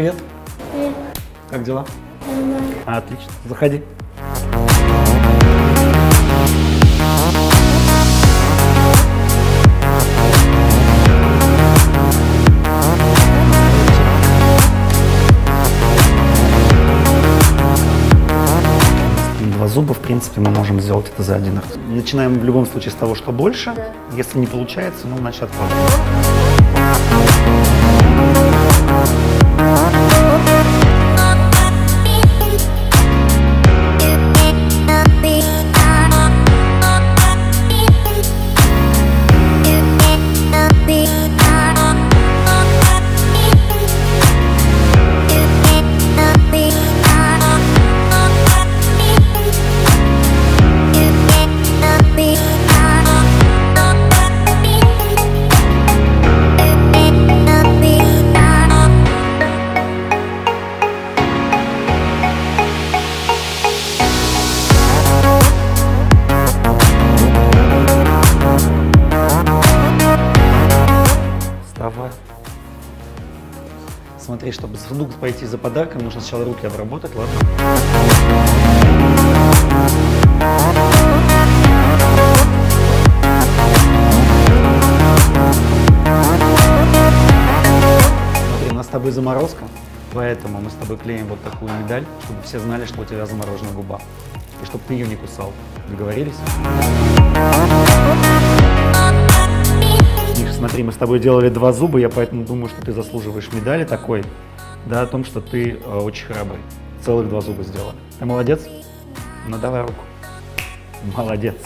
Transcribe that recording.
Привет. Как дела? Нормально. Отлично. Заходи. Два зуба, в принципе, мы можем сделать это за один раз. Начинаем в любом случае с того, что больше. Если не получается, ну, значит, откладываем. Вставай. Смотри, чтобы в сундук пойти за подарком, нужно сначала руки обработать, ладно? Смотри, у нас с тобой заморозка, поэтому мы с тобой клеим вот такую медаль, чтобы все знали, что у тебя заморожена губа. И чтобы ты ее не кусал. Договорились? Смотри, мы с тобой делали два зуба, я поэтому думаю, что ты заслуживаешь медали такой, да, о том, что ты э, очень храбрый. Целых два зуба сделал. Ты молодец? Ну давай руку. Молодец.